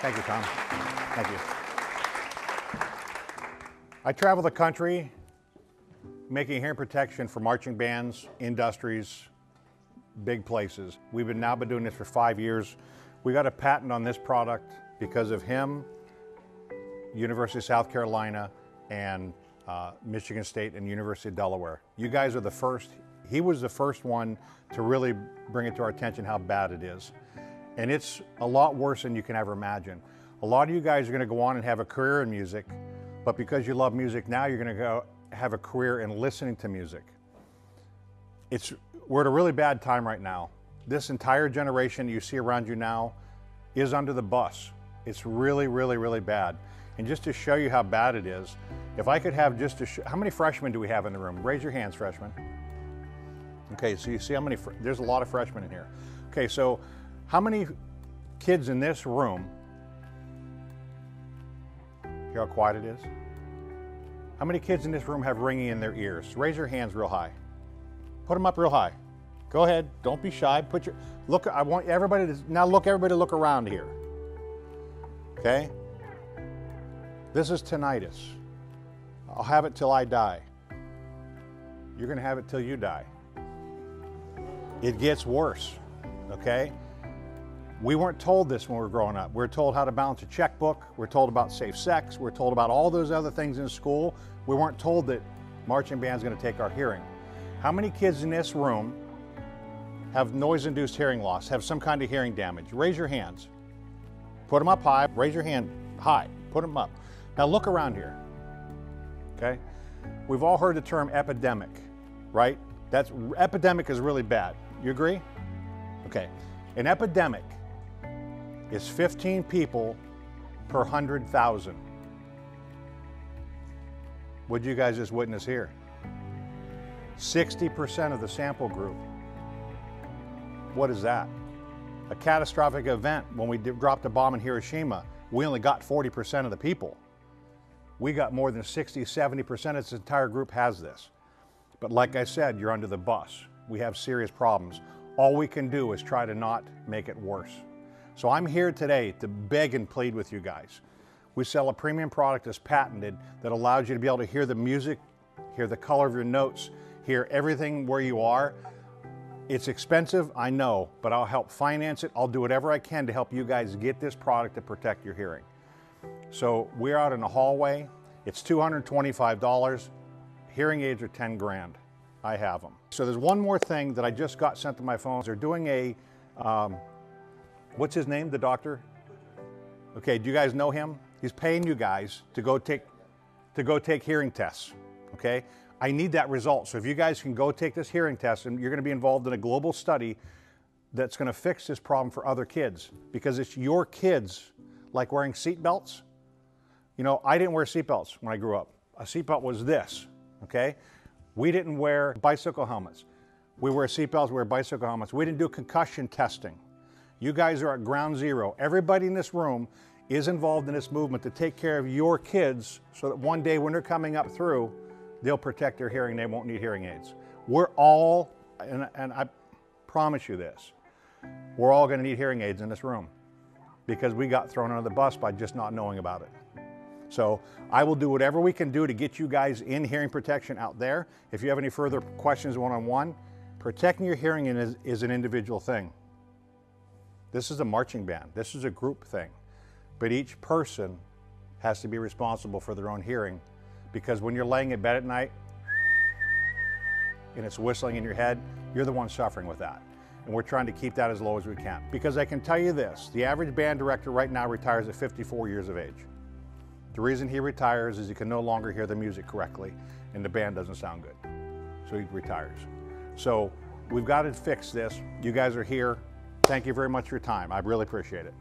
Thank you, Tom. Thank you. I travel the country making hearing protection for marching bands, industries, big places. We've been now been doing this for five years. We got a patent on this product because of him, University of South Carolina, and uh, Michigan State and University of Delaware. You guys are the first, he was the first one to really bring it to our attention how bad it is. And it's a lot worse than you can ever imagine. A lot of you guys are gonna go on and have a career in music, but because you love music now, you're gonna go have a career in listening to music. It's, we're at a really bad time right now. This entire generation you see around you now is under the bus. It's really, really, really bad. And just to show you how bad it is, if I could have just to how many freshmen do we have in the room? Raise your hands, freshmen. Okay, so you see how many, there's a lot of freshmen in here. Okay, so how many kids in this room, hear how quiet it is? How many kids in this room have ringing in their ears? Raise your hands real high. Put them up real high. Go ahead. Don't be shy. Put your look. I want everybody to now look. Everybody look around here. Okay. This is tinnitus. I'll have it till I die. You're to have it till you die. It gets worse. Okay. We weren't told this when we were growing up. We are told how to balance a checkbook. We are told about safe sex. We are told about all those other things in school. We weren't told that marching band's going to take our hearing. How many kids in this room have noise-induced hearing loss, have some kind of hearing damage? Raise your hands. Put them up high. Raise your hand high. Put them up. Now look around here. Okay? We've all heard the term epidemic, right? That's epidemic is really bad. You agree? Okay. An epidemic is 15 people per 100,000. What you guys just witness here? 60% of the sample group. What is that? A catastrophic event when we dropped a bomb in Hiroshima, we only got 40% of the people. We got more than 60, 70% of this entire group has this. But like I said, you're under the bus. We have serious problems. All we can do is try to not make it worse. So I'm here today to beg and plead with you guys. We sell a premium product that's patented that allows you to be able to hear the music, hear the color of your notes, hear everything where you are. It's expensive, I know, but I'll help finance it. I'll do whatever I can to help you guys get this product to protect your hearing. So we're out in the hallway. It's $225. Hearing aids are 10 grand. I have them. So there's one more thing that I just got sent to my phone. They're doing a, um, what's his name, the doctor? Okay, do you guys know him? He's paying you guys to go take, to go take hearing tests, okay? I need that result. So if you guys can go take this hearing test and you're going to be involved in a global study that's going to fix this problem for other kids because it's your kids like wearing seat belts. You know, I didn't wear seatbelts when I grew up. A seatbelt was this, okay? We didn't wear bicycle helmets. We wear seatbelts, we wear bicycle helmets. We didn't do concussion testing. You guys are at ground zero. Everybody in this room is involved in this movement to take care of your kids so that one day when they're coming up through, they'll protect their hearing, they won't need hearing aids. We're all, and, and I promise you this, we're all going to need hearing aids in this room because we got thrown under the bus by just not knowing about it. So I will do whatever we can do to get you guys in hearing protection out there. If you have any further questions one-on-one, protecting your hearing is, is an individual thing. This is a marching band. This is a group thing. But each person has to be responsible for their own hearing because when you're laying in bed at night and it's whistling in your head, you're the one suffering with that. And we're trying to keep that as low as we can. Because I can tell you this, the average band director right now retires at 54 years of age. The reason he retires is he can no longer hear the music correctly and the band doesn't sound good. So he retires. So we've got to fix this. You guys are here. Thank you very much for your time. I really appreciate it.